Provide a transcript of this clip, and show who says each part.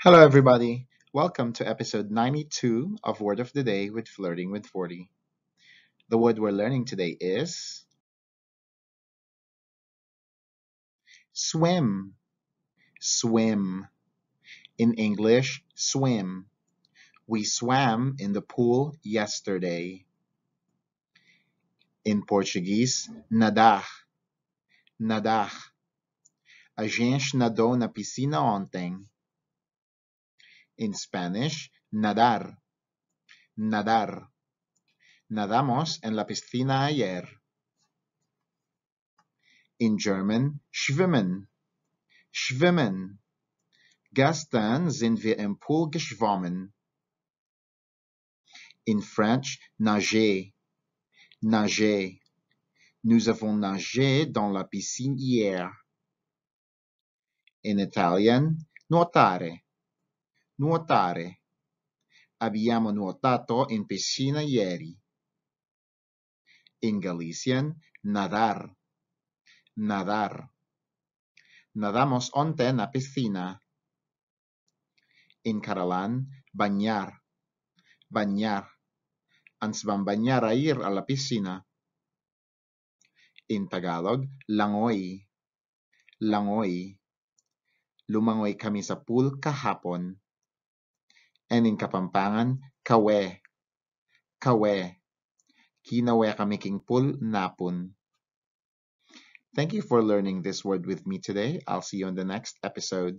Speaker 1: Hello, everybody. Welcome to episode 92 of Word of the Day with Flirting with 40. The word we're learning today is swim. Swim. In English, swim. We swam in the pool yesterday. In Portuguese, nadar. Nadar. A gente nadou na piscina ontem. In Spanish, nadar. Nadar. Nadamos en la piscina ayer. In German, schwimmen. Schwimmen. Gestern sind wir im Pool geschwommen. In French, nager. Nager. Nous avons nagé dans la piscine hier. In Italian, nuotare Nuotare. Abbiamo nuotato in piscina ieri. In Galician, nadar. Nadar. Nadamos onte na piscina. In Catalan, banyar. Banyar. Ens vam banyar ahir a la piscina. In Tagalog, langoy. Langoy. Lumangoy kami sa pool kahapon and in Kapampangan, kawe. Kawe. Kinawe kami king pul napun. Thank you for learning this word with me today. I'll see you on the next episode.